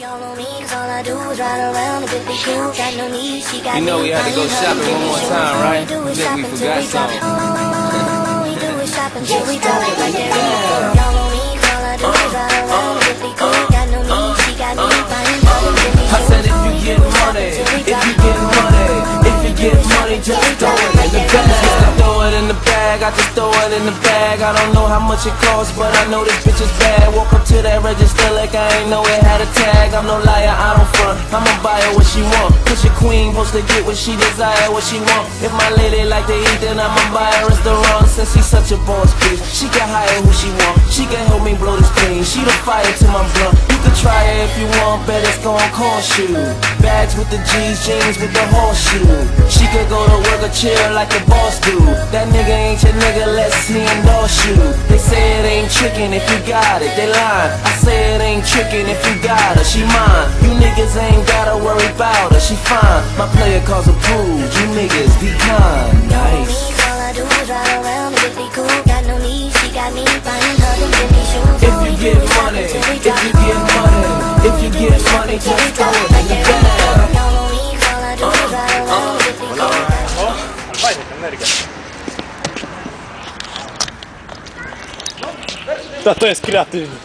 You know we had to go shopping one more time, right? All we forgot something. All we do is shop until we drop it like that. Y'all know me, 'cause all I do is ride around and be cool. Got no need, she got me buying her Fendi I said if you get money, if you get money, if you get money, just throw it in the bag. Throw it in the bag, I just throw it in the bag. I don't know how much it costs, but I know this bitch is bad. That register like I ain't know it had a tag. I'm no liar, I don't front. I'ma buy her what she want. Cause your queen supposed to get what she desire, what she want. If my lady like to eat, then I'ma buy her restaurant. Since she's such a boss bitch, she can hire who she want. She can help me blow this clean. She the fire to my blunt. You can try it if you want, bet it's gon' cost you. Bags with the G's, jeans with the horseshoe. She could go to work or chill like the boss do. That nigga ain't your nigga, let's see endorse you. They trickin' if you got it, they lying. I say it ain't trickin' if you got her, she mine. You niggas ain't gotta worry about her, she fine. My player calls approved, you niggas decline. Nice. All I do is ride around and be cool. Got no need, she got me To, jest kreatywny.